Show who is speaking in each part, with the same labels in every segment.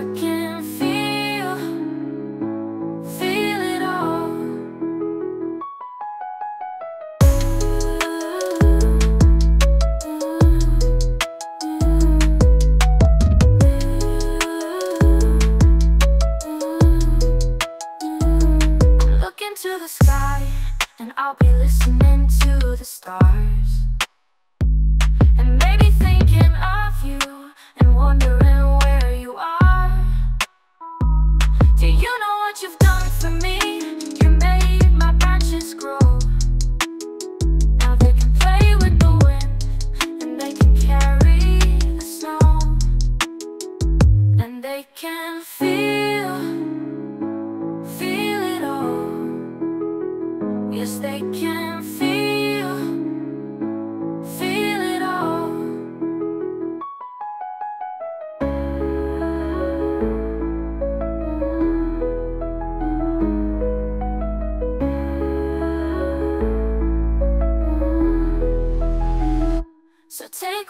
Speaker 1: I can feel, feel it all. Look into the sky and I'll be listening to the stars.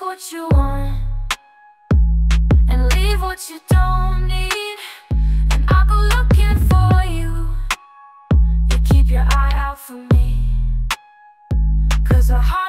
Speaker 1: Take what you want and leave what you don't need. And I'll go looking for you. You keep your eye out for me. Cause a heart.